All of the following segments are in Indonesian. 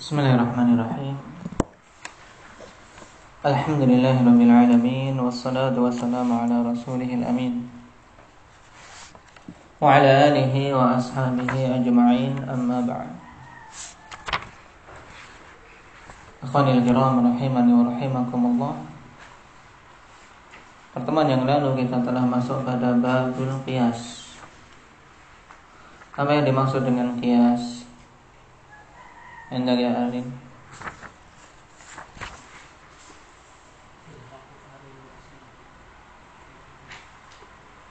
Bismillahirrahmanirrahim. Alhamdulillahirrabbilalamin Wassalatu wassalamu ala rasulihil amin. Wa ala alihi wa ashabihi ajma'in amma ba'd. Akhwanil kiram rahimani wa rahimakumullah. Pertemuan yang lalu kita telah masuk pada babul qiyas. Apa yang dimaksud dengan qiyas عندك يا آلين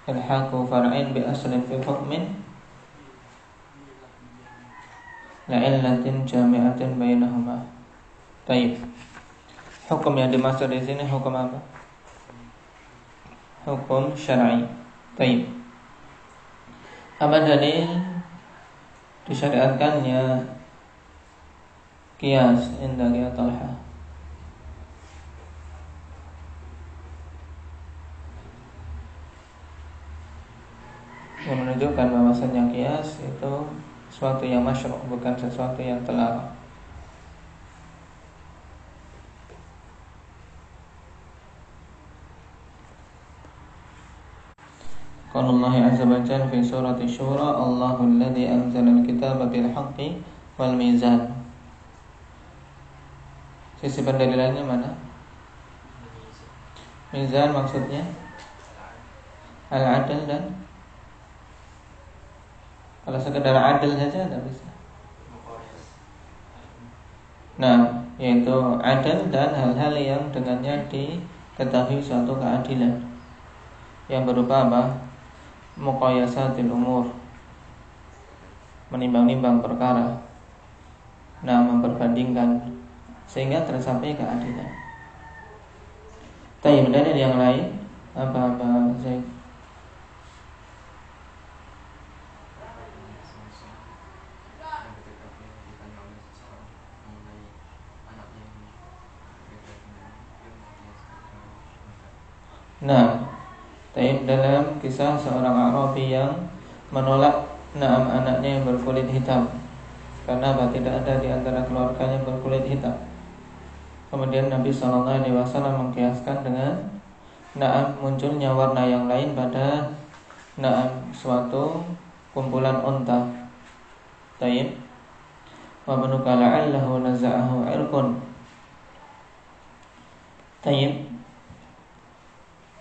الحاق فرع بأصل في حكم لعلة جامعة بينهما طيب hukum yang dimaksud di sini hukum apa? Hukum syar'i. Baik. Apa dalil disyariatkannya kias indah ya Talha yang menunjukkan bahwasanya kias itu sesuatu yang masyru' bukan sesuatu yang terlarang. Qala Allah Azza wa Jalla fi surati Syura Allahu alladhi anzala al-kitaba Sisi pendalilannya mana? Mizan maksudnya? Al-adil dan? Kalau sekedar adil saja tidak bisa. Nah, yaitu adil dan hal-hal yang dengannya diketahui suatu keadilan. Yang berupa apa? Muqayasatil umur. Menimbang-nimbang perkara. Nah, memperbandingkan sehingga tersampai keadilan. Tapi dalil yang lain apa-apa saya Nah, Taib dalam kisah seorang Arabi yang menolak naam anaknya yang berkulit hitam Karena apa? Tidak ada di antara keluarganya berkulit hitam Kemudian Nabi Shallallahu Alaihi Wasallam mengkiaskan dengan naam munculnya warna yang lain pada naam suatu kumpulan unta. Taib. Wa manukala allahu naza'ahu irkun. Taib.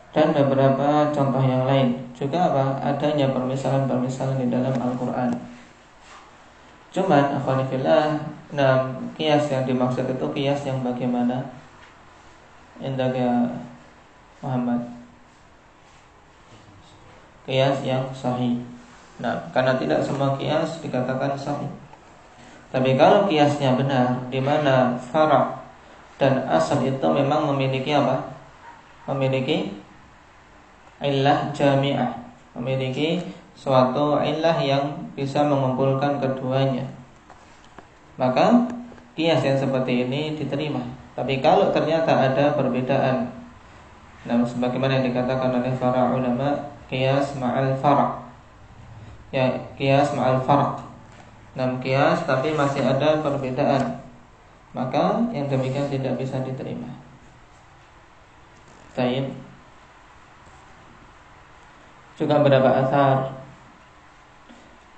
Dan beberapa contoh yang lain juga apa adanya permisalan-permisalan di dalam Al-Quran. Cuman akhwanifillah Nah kias yang dimaksud itu kias yang bagaimana? Indah ya Muhammad. Kias yang sahih. Nah karena tidak semua kias dikatakan sahih. Tapi kalau kiasnya benar di mana farak dan asal itu memang memiliki apa? Memiliki illah jami'ah. Memiliki suatu ilah yang bisa mengumpulkan keduanya. Maka kias yang seperti ini diterima. Tapi kalau ternyata ada perbedaan namun sebagaimana yang dikatakan oleh para ulama kias ma'al farak ya kias ma'al farak namun kias tapi masih ada perbedaan. Maka yang demikian tidak bisa diterima. Taib. Juga beberapa asar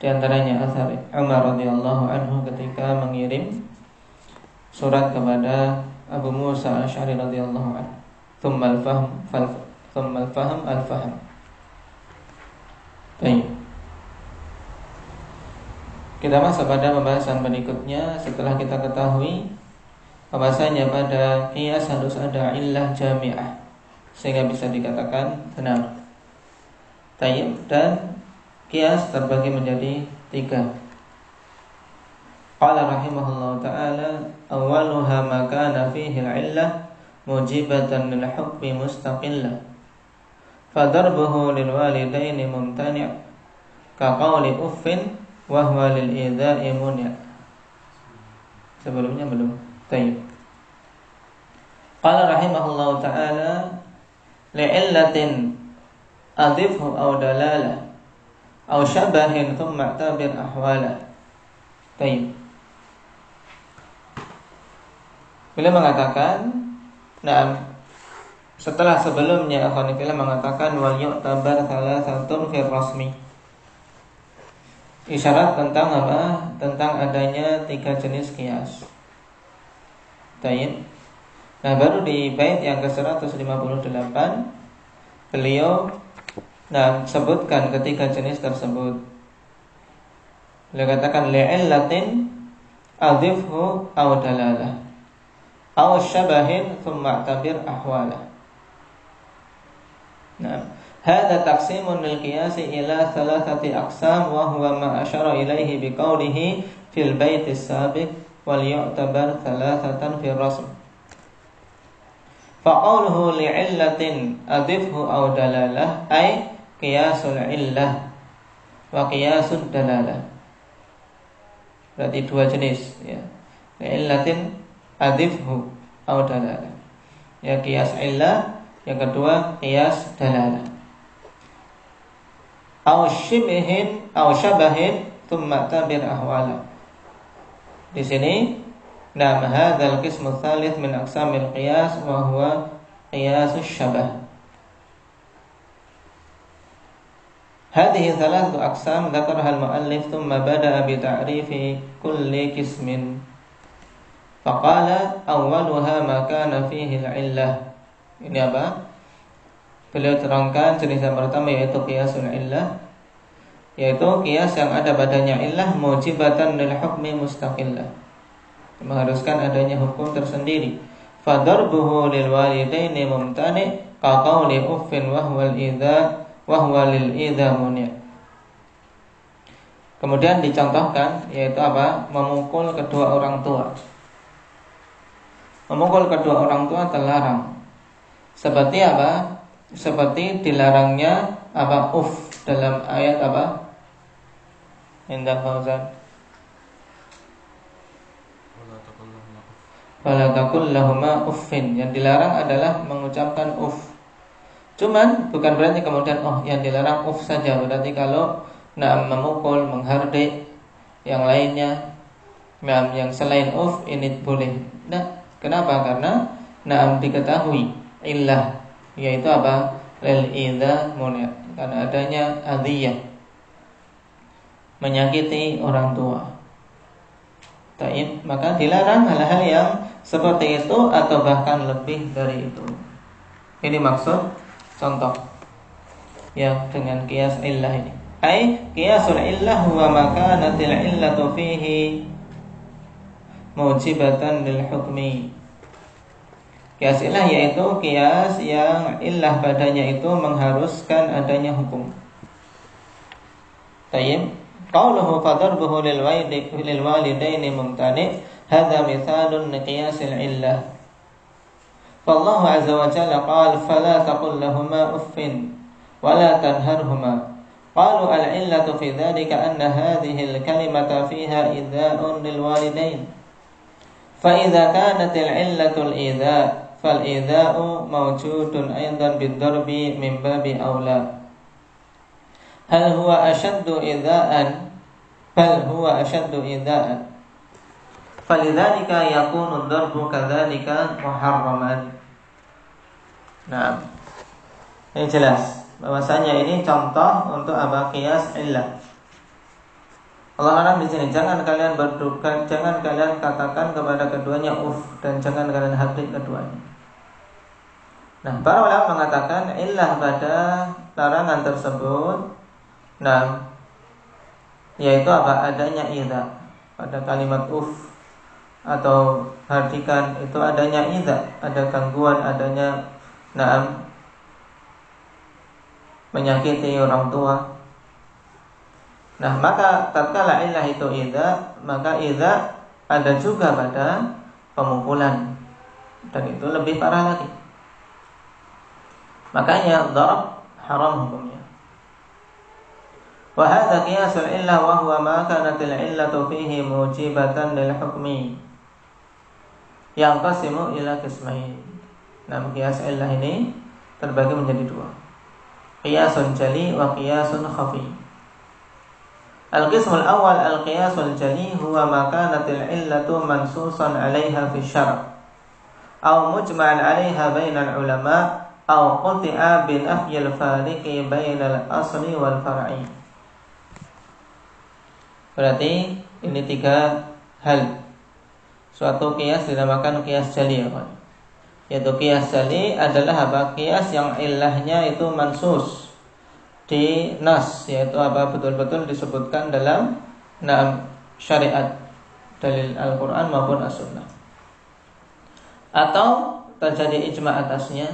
di antaranya asar Umar radhiyallahu anhu ketika mengirim surat kepada Abu Musa Asy'ari radhiyallahu anhu. Tsumma al-fahm tsumma al-fahm al-fahm. Baik. Kita masuk pada pembahasan berikutnya setelah kita ketahui bahwasanya pada qiyas harus ada illah jami'ah sehingga bisa dikatakan benar. Tayyib dan Kias terbagi menjadi tiga. Qala rahimahullah ta'ala Awaluha makana fihi illah Mujibatan lil hukmi mustaqillah. Fadarbuhu lil walidaini mumtani' Kaqawli uffin Wahwa lil idha'i muni' Sebelumnya belum. Tayyib. Qala rahimahullah ta'ala Li'illatin Adifhu au dalalah atau syabahin thumma tabir ahwala. Baik. Beliau mengatakan, nah setelah sebelumnya Akhwanifillah mengatakan wal yu'tabar thalathatun fir rasmi. Isyarat tentang apa? Tentang adanya tiga jenis kias. Tayyib. Nah, baru di bait yang ke-158 beliau nah sebutkan ketiga jenis tersebut. Beliau katakan li'illatin adhifhu aw dalalah aw syabahin thumma tabir ahwala. Nah, هذا تقسيم للقياس إلى ثلاثة أقسام وهو ما أشار إليه بقوله في البيت السابق وليعتبر ثلاثة في الرسم فقوله لعلة أضفه أو دلالة أي qiyasul illah wa qiyasun dalalah. Berarti dua jenis ya. Illatin adifhu au dalalah. Ya qiyas illah, yang kedua qiyas dalalah. Au shibhin au shabahin thumma tabir ahwala. Di sini nama hadzal qismu tsalits min aqsamil qiyas wa huwa qiyasus syabah. هذه ثلاث أقسام ذكرها المؤلف ثم بدأ بتعريف كل قسم Faqala awwaluha ma kana fihi al-illah. Ini apa? Beliau terangkan jenis yang pertama yaitu qiyasul illah yaitu kias yang ada padanya illah mujibatan lil hukmi mustaqillah mengharuskan adanya hukum tersendiri fadarbuhu lil walidaini mumtani ka qawli uffin wa huwa idza wa huwa lil idza muni Kemudian dicontohkan yaitu apa? Memukul kedua orang tua memukul kedua orang tua terlarang. Seperti apa? Seperti dilarangnya apa uf dalam ayat apa? Indah Fauzan. Takul lahuma uffin. Yang dilarang adalah mengucapkan uff. Cuman bukan berarti kemudian oh yang dilarang uff saja. Berarti kalau nah memukul, menghardik yang lainnya, nah yang selain uff ini boleh. Nah, Kenapa? Karena naam diketahui illah yaitu apa? Lil idza karena adanya adiyah menyakiti orang tua. Taib, maka dilarang hal-hal yang seperti itu atau bahkan lebih dari itu. Ini maksud contoh ya dengan kias illah ini. Ai kiasul illah huwa makanatil illatu fihi mujibatan lil hukmi Kias ilah yaitu kias yang ilah padanya itu mengharuskan adanya hukum. Tayyib. Qauluhu fadarbuhu lil walidaini mumtani hadha mithalun qiyasil illah. فالله عز وجل قال فلا تقل لهما أف ولا تنهرهما. قالوا العلة في ذلك أن هذه الكلمة فيها إيذاء للوالدين. فإذا كانت العلة الإيذاء فالإيذاء موجود أيضا بالضرب من باب أولى. هل هو أشد إيذاء بل هو أشد إيذاء Falidzalika yakunu darbu kadzalika muharraman. Nah, ini jelas bahwasanya ini contoh untuk apa qiyas illah. Allah Allah di sini jangan kalian berduka, jangan kalian katakan kepada keduanya uf dan jangan kalian hadir keduanya. Nah, para ulama mengatakan illah pada larangan tersebut nah yaitu apa adanya idza pada kalimat uf atau perhatikan itu adanya ida, ada gangguan, adanya naam menyakiti orang tua Nah, maka tatkala ilah itu idza, maka idza ada juga pada pemukulan. Dan itu lebih parah lagi. Makanya darab haram hukumnya. Illah wa huwa ma kanat al illatu fihi mujibatan lil hukmi yang kasimu ila kismain Nah, kias ilah ini terbagi menjadi dua. kiasun jali wa kiasun khafi. Al-qismul awal al-qiyasul jali huwa makanatil illatu mansusan 'alaiha fi syar' aw mujma'an 'alaiha bainal ulama aw quti'a bin afyil fariqi bainal asli wal far'i. Berarti ini tiga hal Suatu kias dinamakan kias jali ya Yaitu kias jali adalah apa? Kias yang ilahnya itu mansus di nas yaitu apa betul-betul disebutkan dalam enam syariat dalil Al-Quran maupun As-Sunnah atau terjadi ijma atasnya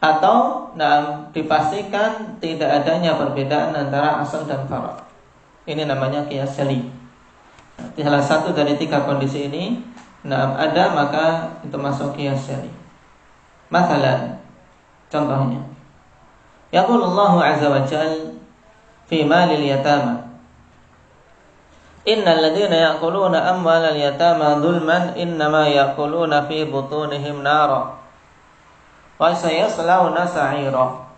atau nah, dipastikan tidak adanya perbedaan antara asal dan farad. Ini namanya kias jali. Salah satu dari tiga kondisi ini nah, ada maka itu masuk kias jali. Masalah contohnya. Yaqul Allah Azza wa Jal fi malil yatama Innal ladzina ya'kuluna amwalal yatama dhulman innama ya'kuluna fi butunihim nara wa sayaslawna sa'ira.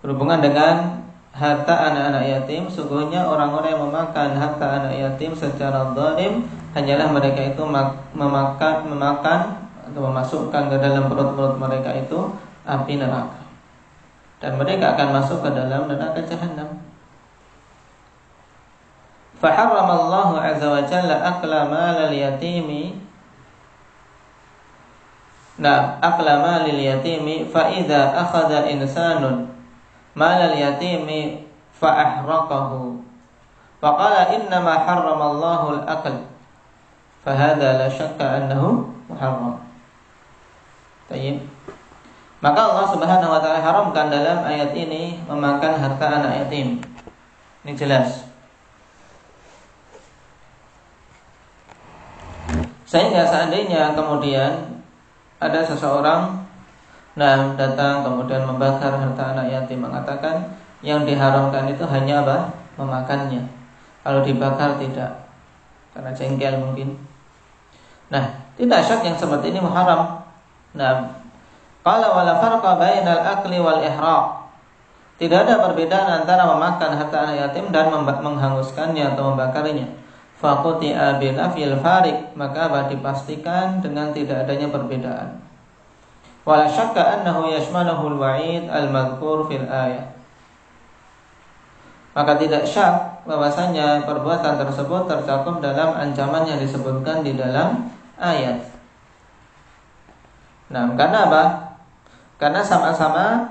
Berhubungan dengan harta anak-anak yatim sungguhnya orang-orang yang memakan harta anak yatim secara dolim hanyalah mereka itu memakan memakan atau memasukkan ke dalam perut-perut mereka itu api neraka. Dan mereka akan masuk ke dalam neraka jahanam Faharramallahu azza wa jalla akla malal yatimi. Nah, akla malil yatimi fa idza akhadha insanun malal yatimi fa'ahraqahu faqala innama harramallahu al-akal fahadha la syakka annahu muharram Tayyib. Maka Allah Subhanahu wa taala haramkan dalam ayat ini memakan harta anak yatim. Ini jelas. Sehingga seandainya kemudian ada seseorang nah datang kemudian membakar harta anak yatim mengatakan yang diharamkan itu hanya apa? memakannya. Kalau dibakar tidak karena jengkel mungkin. Nah, tidak syak yang seperti ini muharam. Nah, Qala wala farqa bainal akli wal ihraq. Tidak ada perbedaan antara memakan harta anak yatim dan menghanguskannya atau membakarnya. Faquti'a bin afil farik maka dipastikan dengan tidak adanya perbedaan. Wala syakka annahu yashmaluhu al-wa'id al-madhkur fil ayat. Maka tidak syak bahwasanya perbuatan tersebut tercakup dalam ancaman yang disebutkan di dalam ayat. Nah, karena apa? Karena sama-sama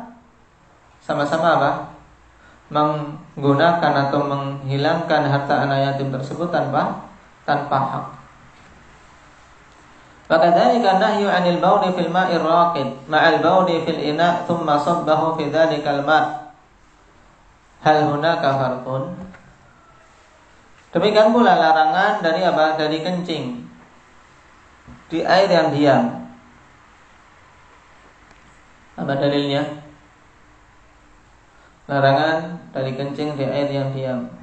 sama-sama apa? Menggunakan atau menghilangkan harta anak yatim tersebut tanpa tanpa hak. Wakadzalika nahyu 'anil bauli fil ma'ir raqid ma'al bauli fil ina thumma sabbahu fi dzalikal ma' Hal hunaka farqun? Demikian pula larangan dari apa? Dari kencing di air yang diam apa dalilnya? Larangan dari kencing di air yang diam.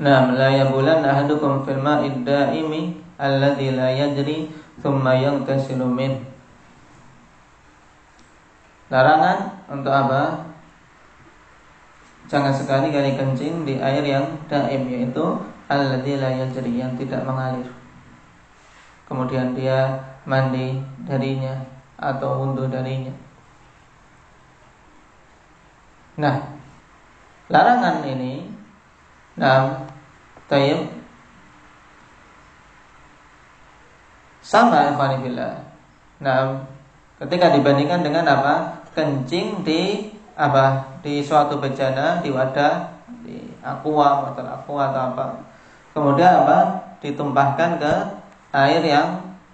Nah, la yabulan ahadukum fil ma'id daimi alladhi la yajri thumma yaghtasilu min. Larangan untuk apa? Jangan sekali kali kencing di air yang daim yaitu alladzi la yajri yang tidak mengalir. Kemudian dia mandi darinya atau wudhu darinya. Nah, larangan ini nah tayyib sama ikhwanillah. Nah, ketika dibandingkan dengan apa? Kencing di apa di suatu bejana di wadah di aqua atau aqua atau apa kemudian apa ditumpahkan ke air yang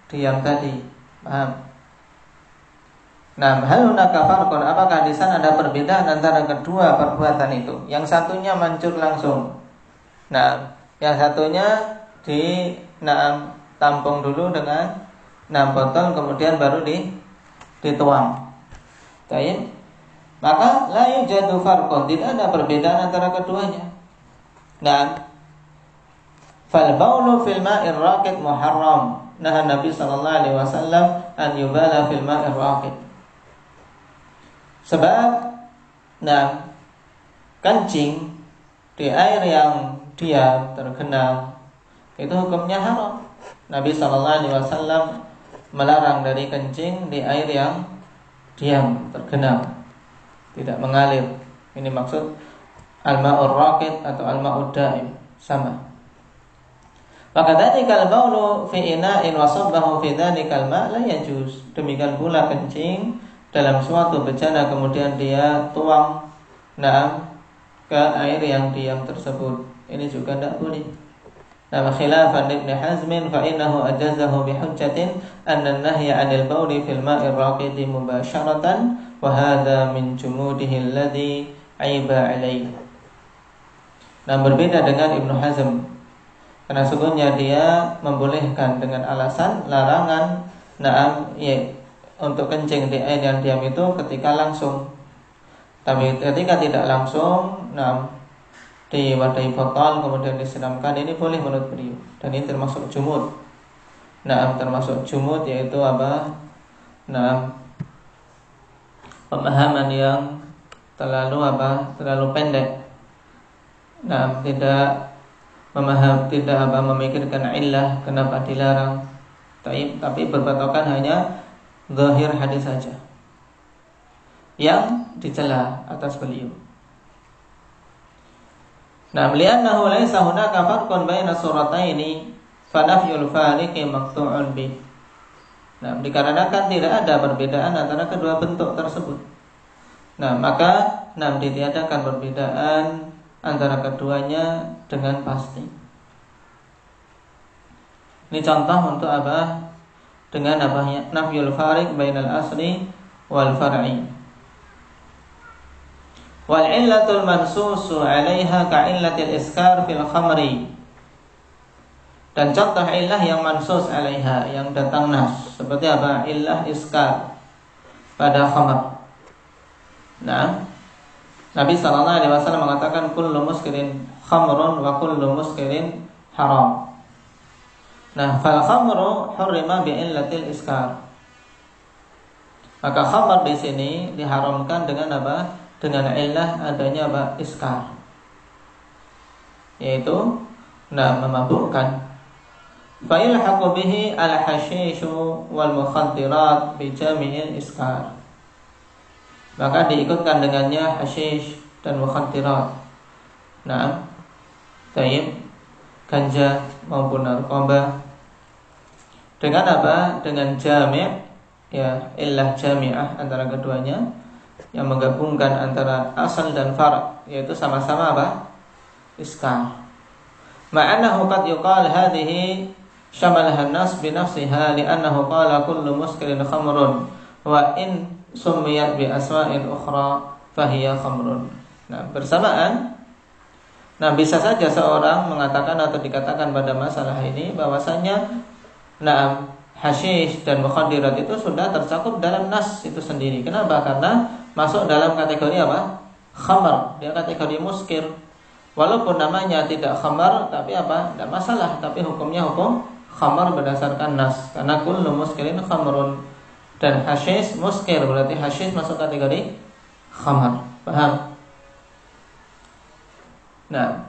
diam tadi paham Nah, hal farqun apakah di sana ada perbedaan antara kedua perbuatan itu? Yang satunya mancur langsung. Nah, yang satunya di nah, tampung dulu dengan nah botol kemudian baru di dituang. Baik maka la yujadu farqun, tidak ada perbedaan antara keduanya. Nah, fal baulu fil ma'ir raqid muharram nah Nabi sallallahu alaihi wasallam an yubala fil ma'ir raqid. Sebab nah kencing di air yang diam tergenang itu hukumnya haram. Nabi wasallam melarang dari kencing di air yang diam tergenang tidak mengalir. Ini maksud al-ma'ur atau al-ma'ud sama. Fakadzalikal baulu fi ina'in wa sabbahu fi dzalikal ma' la. Demikian pula kencing dalam suatu bejana kemudian dia tuang nah ke air yang diam tersebut. Ini juga tidak boleh. Nah, khilafan Ibn Hazm fa innahu ajazahu bi hujjatin anna an-nahya 'anil bawli fil ma'ir raqidi mubasharatan wa hadha min jumudihi alladhi aiba. Nah, berbeda dengan Ibnu Hazm karena sungguhnya dia membolehkan dengan alasan larangan naam ya, untuk kencing di air yang diam itu ketika langsung. Tapi ketika tidak langsung, naam di wadai botol kemudian disiramkan ini boleh menurut beliau dan ini termasuk jumud. Naam termasuk jumud yaitu apa? Naam pemahaman yang terlalu apa? Terlalu pendek. Nah, tidak memaham tidak apa memikirkan illah kenapa dilarang tapi, tapi berpatokan hanya zahir hadis saja yang dicela atas beliau. Nah, li'annahu laisa hunaka farqun baina surataini fanafyul faliqi maqtu'un bi. Nah, dikarenakan tidak ada perbedaan antara kedua bentuk tersebut. Nah, maka nah ditiadakan perbedaan antara keduanya dengan pasti. Ini contoh untuk apa? Dengan apa? Nafyul farik bainal asli wal far'i. Wal illatul mansusu 'alaiha ka illatil iskar fil khamri. Dan contoh illah yang mansus 'alaiha yang datang nas seperti apa? Illah iskar pada khamr. Nah, Nabi Sallallahu Alaihi Wasallam mengatakan kullu muskirin khamrun wa kullu muskirin haram. Nah, fal khamru hurrima bi illatil iskar. Maka khamr di sini diharamkan dengan apa? Dengan illah adanya apa? Iskar. Yaitu nah memabukkan. Al hashishu wal bi jami'il iskar maka diikutkan dengannya hashish dan mukhaddirat. Nah, taib, ganja maupun narkoba. Dengan apa? Dengan jami' ya, illah jami'ah antara keduanya yang menggabungkan antara asal dan far yaitu sama-sama apa? Iskar. Ma'annahu qad yuqal hadhihi syamalaha nas bi nafsiha li'annahu qala kullu muskirin khamrun wa in sumiyat bi asma'in ukhra fahiya khamrun. Nah, bersamaan Nah, bisa saja seorang mengatakan atau dikatakan pada masalah ini bahwasanya nah hashish dan mukhadirat itu sudah tercakup dalam nas itu sendiri. Kenapa? Karena masuk dalam kategori apa? Khamar. Dia kategori muskir. Walaupun namanya tidak khamar, tapi apa? Tidak masalah. Tapi hukumnya hukum khamar berdasarkan nas. Karena kullu muskirin khamrun dan hashish muskir berarti hashish masuk kategori khamar paham nah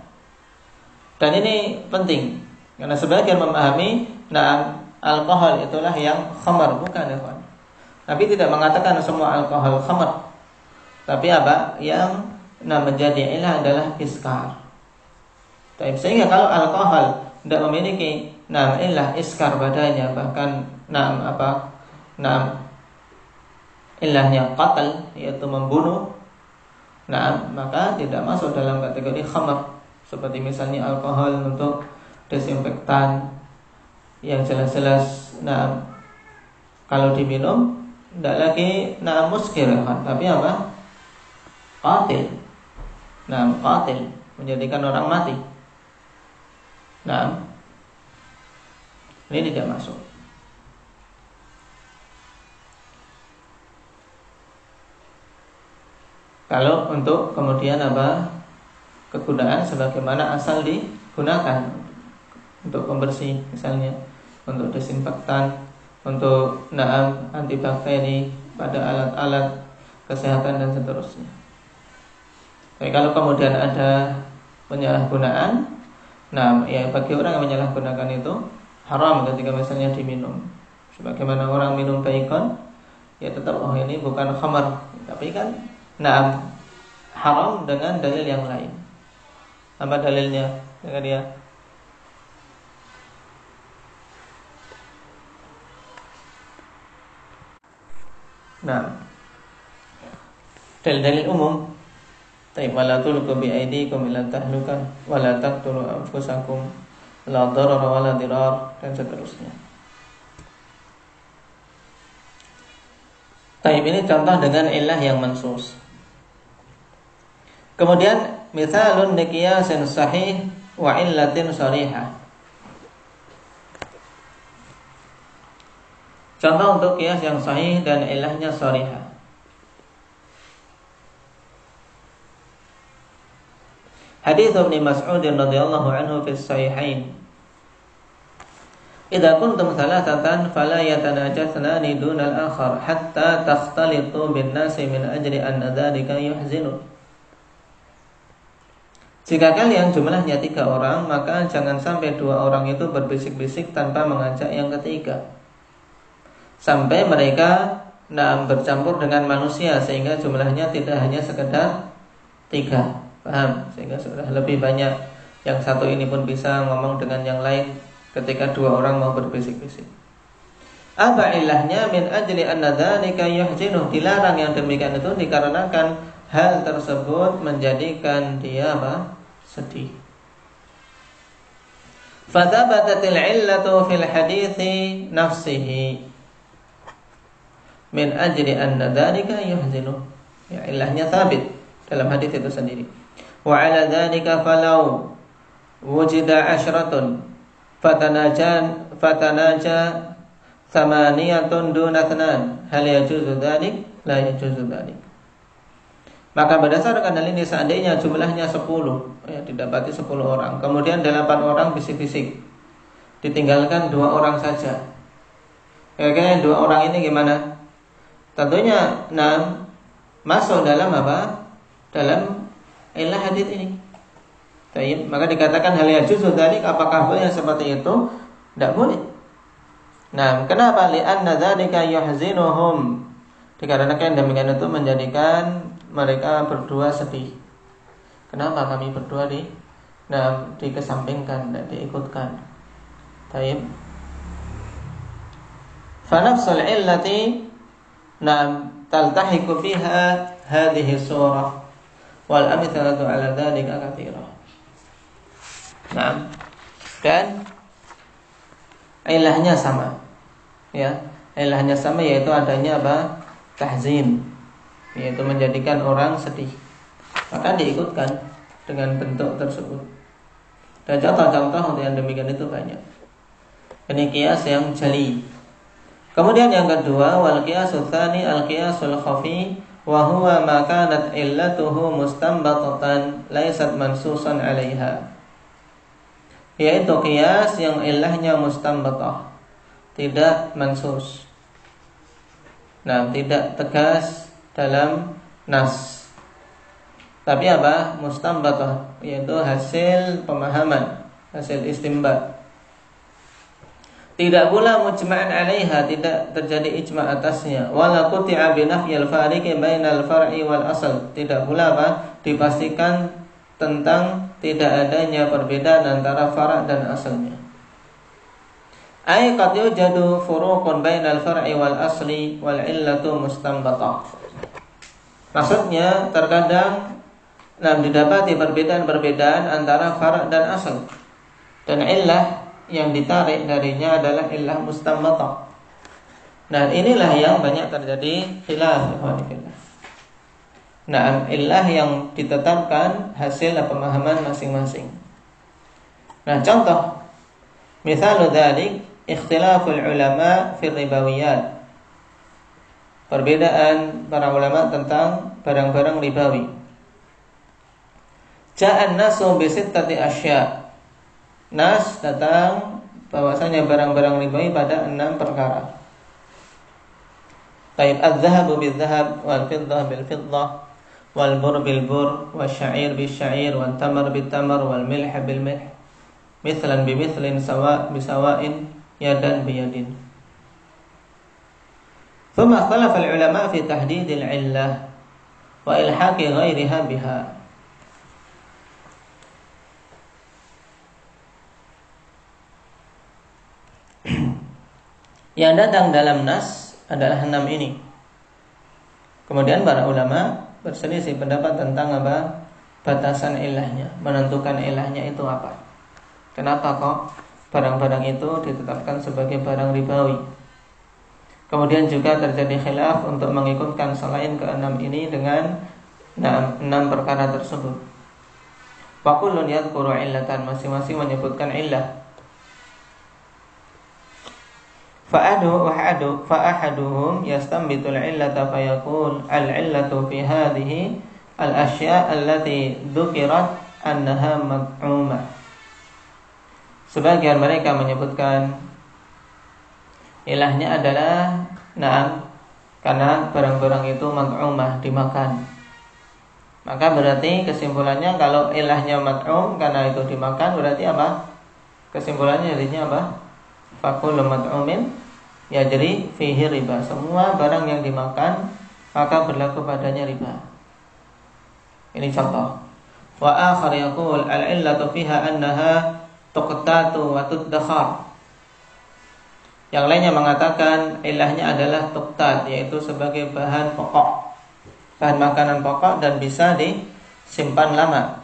dan ini penting karena sebagian memahami nah alkohol itulah yang khamar bukan ya Nabi tidak mengatakan semua alkohol khamar tapi apa? Yang nah menjadi ilah adalah iskar. Tapi sehingga kalau alkohol tidak memiliki nah ilah iskar badannya bahkan nah apa? Nah, ilahnya qatl yaitu membunuh. Nah, maka tidak masuk dalam kategori khamar seperti misalnya alkohol untuk desinfektan yang jelas-jelas nah kalau diminum tidak lagi nah muskir tapi apa qatil. Nah qatil menjadikan orang mati. Nah ini tidak masuk. Kalau untuk kemudian apa? Kegunaan sebagaimana asal digunakan untuk pembersih misalnya untuk desinfektan, untuk naam antibakteri pada alat-alat kesehatan dan seterusnya. Tapi kalau kemudian ada penyalahgunaan, nah ya bagi orang yang menyalahgunakan itu haram ketika misalnya diminum. Sebagaimana orang minum baikon, ya tetap oh ini bukan khamar, tapi kan nah haram dengan dalil yang lain. Apa dalilnya? Dengan dia Nah, dalil-dalil umum. Tapi wala tulqu bi aydikum ila tahluka wala taqtulu anfusakum la darara wala dirar dan seterusnya. Taib ini contoh dengan ilah yang mansus. Kemudian misalun niqiyasin sahih wa illatin sarihah. Contoh untuk kias yang sahih dan ilahnya sarihah. Hadis Ibnu Mas'ud radhiyallahu anhu fi sahihain. Idza kuntum thalathatan fala yatanajasnani dunal akhar hatta takhtalitu bin nasi min ajli an dzalika yuhzinu. Jika kalian jumlahnya tiga orang, maka jangan sampai dua orang itu berbisik-bisik tanpa mengajak yang ketiga. Sampai mereka nah, bercampur dengan manusia sehingga jumlahnya tidak hanya sekedar tiga. Paham? Sehingga sudah lebih banyak yang satu ini pun bisa ngomong dengan yang lain ketika dua orang mau berbisik-bisik. Apa ilahnya min ajli anna dzalika yuhzinu dilarang yang demikian itu dikarenakan hal tersebut menjadikan dia apa? sedih. Fadabatatil illatu fil hadithi nafsihi min ajli anna dhalika yuhzinu. Ya ilahnya sabit dalam hadis itu sendiri. Wa ala dhalika falau wujida ashratun fatanajan fatanaja thamaniyatun dunatnan hal yajuzu dhalik la yajuzu dhalik maka berdasarkan hal ini seandainya jumlahnya 10 ya, Didapati 10 orang Kemudian 8 orang bisik-bisik Ditinggalkan dua orang saja Kira-kira dua orang ini gimana? Tentunya nah, Masuk dalam apa? Dalam ilah hadith ini Taib. Maka dikatakan hal yang justru tadi apakah boleh seperti itu? Tidak boleh. Nah, kenapa? Lianna dzalika yuhzinuhum. Dikarenakan demikian itu menjadikan mereka berdua sedih. Kenapa kami berdua di nah, dikesampingkan dan diikutkan? Taib. Fanafsul illati nam taltahiku fiha hadhihi surah wal amthalatu ala dzalika katsira. Nah, dan ilahnya sama. Ya, ilahnya sama yaitu adanya apa? Tahzin yaitu menjadikan orang sedih maka diikutkan dengan bentuk tersebut dan contoh-contoh untuk yang demikian itu banyak ini kias yang jeli kemudian yang kedua wal kiasul tsani al kiasul khafi wa huwa ma kanat illatuhu mustanbatatan laysat mansusan 'alaiha yaitu kias yang ilahnya mustanbatah tidak mansus nah tidak tegas dalam nas. Tapi apa? Mustambatah yaitu hasil pemahaman, hasil istimbat. Tidak pula mujma'an 'alaiha, tidak terjadi ijma' atasnya. Wala quti'a bi nafyil fariqi bainal far'i wal asal. Tidak pula apa? Dipastikan tentang tidak adanya perbedaan antara fara' dan asalnya. Ay qad yujadu furuqun bainal far'i wal asli wal illatu mustanbatah. Maksudnya terkadang nah, didapati perbedaan-perbedaan antara farak dan asal. Dan illah yang ditarik darinya adalah illah mustambatah. Nah inilah yang banyak terjadi khilaf Nah illah yang ditetapkan hasil pemahaman masing-masing. Nah contoh Misalnya dari ikhtilaful ulama fil ribawiyat perbedaan para ulama tentang barang-barang ribawi. Ja'an nasu bisittati asya Nas datang bahwasanya barang-barang ribawi pada enam perkara. Taib az-zahabu bil-zahab wal fiddah bil fiddah wal bur bil bur wal sya'ir bil sya'ir wal tamar bil tamar wal milh bil milh mithlan bi mithlin sawa bi sawa'in yadan bi yadin. ثم اختلف العلماء في تحديد العلة وإلحاق غيرها بها Yang datang dalam nas adalah enam ini. Kemudian para ulama berselisih pendapat tentang apa batasan ilahnya, menentukan ilahnya itu apa. Kenapa kok barang-barang itu ditetapkan sebagai barang ribawi? Kemudian juga terjadi khilaf untuk mengikutkan selain keenam ini dengan enam, enam perkara tersebut. Fakulun yadkuru illatan masing-masing menyebutkan illah Fa'adu wahadu fa'ahaduhum yastanbitul illata fayaqul al-illatu fi hadhihi al-asya' allati dhukirat annaha mat'umah. Sebagian mereka menyebutkan ilahnya adalah na'am karena barang-barang itu mat'umah dimakan. Maka berarti kesimpulannya kalau ilahnya mat'um karena itu dimakan berarti apa? Kesimpulannya jadinya apa? Fakul mat'umin ya jadi fihi riba. Semua barang yang dimakan maka berlaku padanya riba. Ini contoh. Wa akhar yaqul al-illatu fiha annaha tuqtatu wa tuddakhar. Yang lainnya mengatakan ilahnya adalah tuktat yaitu sebagai bahan pokok. Bahan makanan pokok dan bisa disimpan lama.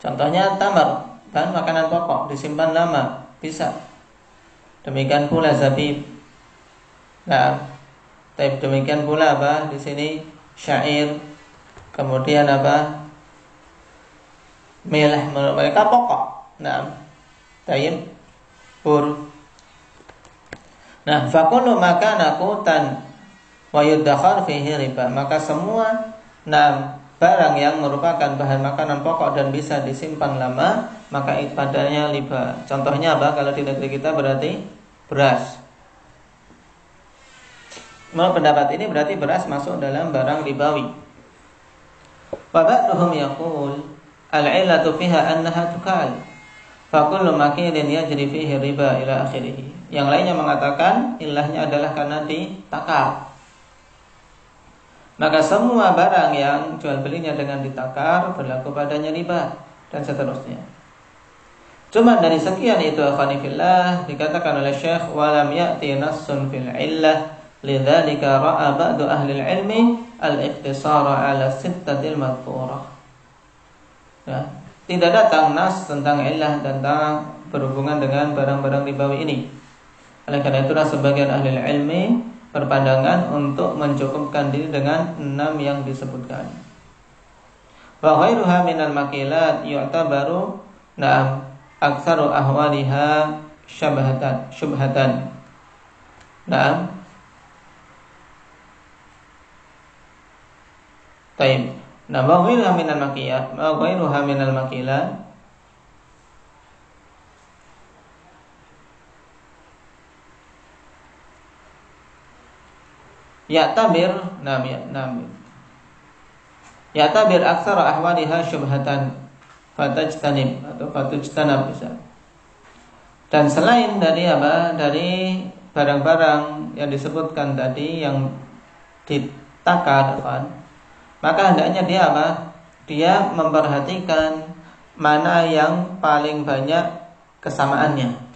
Contohnya tamar, bahan makanan pokok disimpan lama bisa. Demikian pula zabib. Nah, tapi demikian pula apa di sini syair. Kemudian apa? Milah menurut mereka pokok. Nah, tayyib pur. Nah, fakulu maka nakutan wa yudakhar fihi riba. Maka semua nah barang yang merupakan bahan makanan pokok dan bisa disimpan lama maka padanya riba. Contohnya apa? Kalau di negeri kita berarti beras. Menurut pendapat ini berarti beras masuk dalam barang ribawi. Wa ba'duhum yaqul al-'illatu fiha annaha tukal. Fa kullu makilin yajri fihi riba ila akhirih. Yang lainnya mengatakan ilahnya adalah karena ditakar. Maka semua barang yang jual belinya dengan ditakar berlaku padanya riba dan seterusnya. Cuma dari sekian itu afanifillah dikatakan oleh Syekh walam ya'ti nassun fil illah lidzalika ra'a ba'du ahli ilmi al-ikhtisara ala sittatil madhkurah. Ya, tidak datang nas tentang illah tentang berhubungan dengan barang-barang ribawi ini. Oleh karena itulah sebagian ahli ilmi berpandangan untuk mencukupkan diri dengan enam yang disebutkan. Wa ghairuha minal makilat yu'tabaru na'am aktsaru ahwaliha syabhatan syubhatan. Na'am. Taib. Nah, wa ghairuha minal makilat, wa ghairuha minal makilat Ya tabir nam ya ya tabir aksara ahwaliha syubhatan fatajtanib atau fatajtanab bisa. Dan selain dari apa? Dari barang-barang yang disebutkan tadi yang ditakar kan? Maka hendaknya dia apa? Dia memperhatikan mana yang paling banyak kesamaannya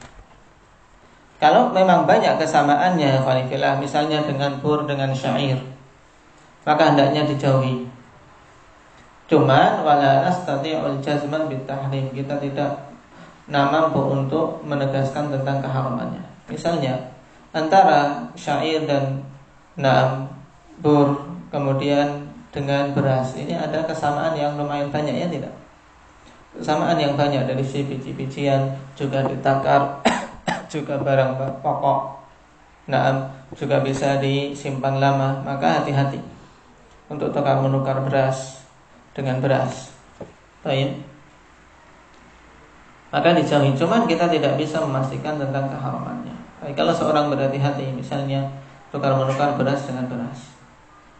kalau memang banyak kesamaannya Khalifillah misalnya dengan bur dengan syair maka hendaknya dijauhi. Cuman wala nastati'ul jazman bitahrim kita tidak mampu untuk menegaskan tentang keharamannya. Misalnya antara syair dan naam bur kemudian dengan beras ini ada kesamaan yang lumayan banyak ya tidak? Kesamaan yang banyak dari si biji-bijian juga ditakar juga barang pokok nah juga bisa disimpan lama maka hati-hati untuk tukar menukar beras dengan beras baik maka dijauhi. Cuman kita tidak bisa memastikan tentang keharamannya. Baik, kalau seorang berhati-hati, misalnya tukar menukar beras dengan beras,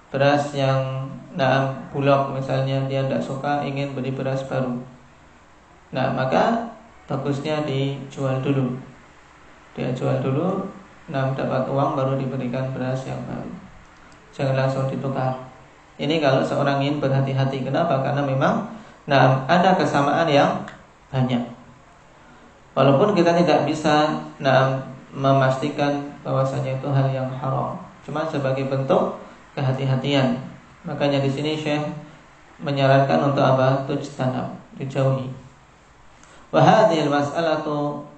beras yang nah bulog misalnya dia tidak suka ingin beli beras baru, nah maka bagusnya dijual dulu. Dia jual dulu, nah dapat uang baru diberikan beras yang baru. Jangan langsung ditukar. Ini kalau seorang ingin berhati-hati. Kenapa? Karena memang nah ada kesamaan yang banyak. Walaupun kita tidak bisa nah, memastikan bahwasanya itu hal yang haram. Cuma sebagai bentuk kehati-hatian. Makanya di sini Syekh menyarankan untuk apa? Tujtanab, dijauhi. Wa hadhihi al-mas'alatu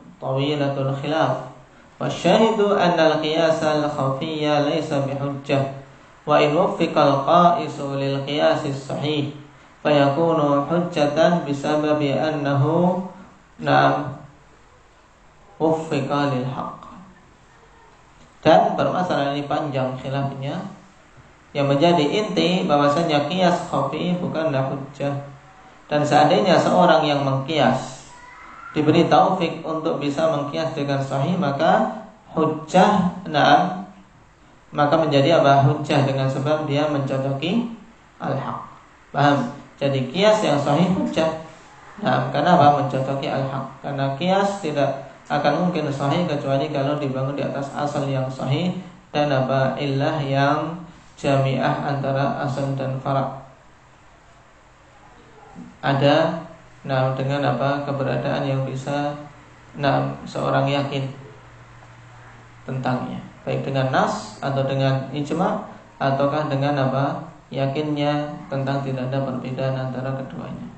anna al-qiyas al-khafiyya laysa bihujjah. Wa in wuffiqa al-qa'isu lil qiyas sahih fayakunu hujjatan bisababi annahu na'am wuffiqa lil haqq. Dan permasalahan ini panjang khilafnya yang menjadi inti bahwasanya kias khafi bukanlah hujjah. Dan seandainya seorang yang mengkias diberi taufik untuk bisa mengkias dengan sahih maka hujjah nah maka menjadi apa hujjah dengan sebab dia mencocoki al-haq. Paham? Jadi kias yang sahih hujjah. Nah, karena apa? Mencocoki al-haq. Karena kias tidak akan mungkin sahih kecuali kalau dibangun di atas asal yang sahih dan apa illah yang jamiah antara asal dan farak ada nah dengan apa keberadaan yang bisa nah seorang yakin tentangnya baik dengan nas atau dengan ijma ataukah dengan apa yakinnya tentang tidak ada perbedaan antara keduanya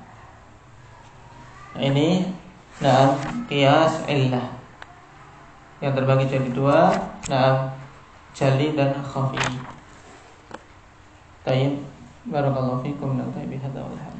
nah, ini Nah, kias illah yang terbagi jadi dua. Nah, jali dan khafi. Tayyib. Barakallahu fikum. Nanti bihadza walhamdulillah.